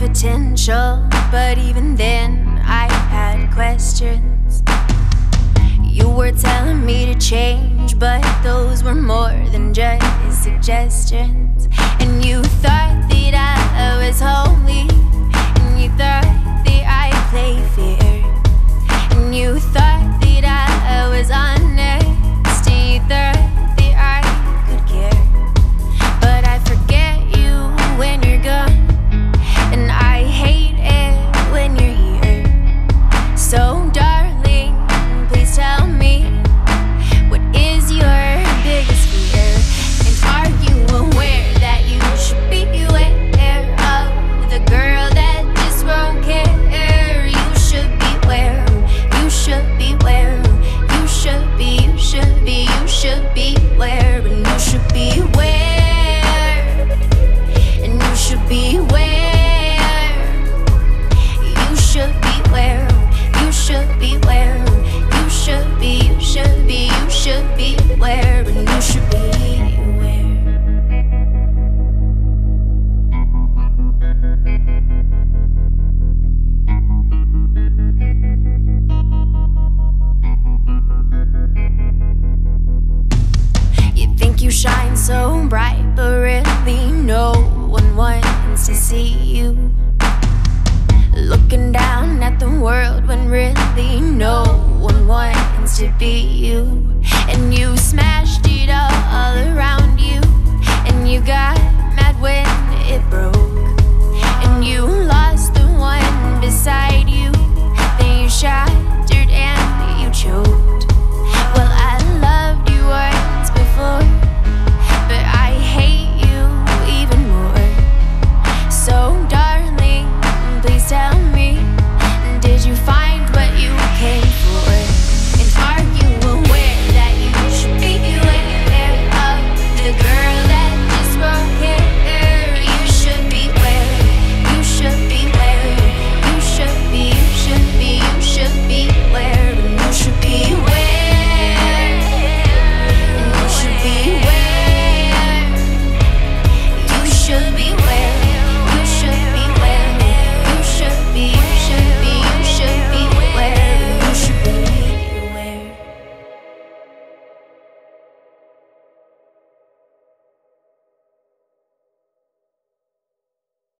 potential, but even then I had questions. You were telling me to change, but those were more than just suggestions. And you so bright, but really no one wants to see you. Looking down at the world when really no one wants to be you.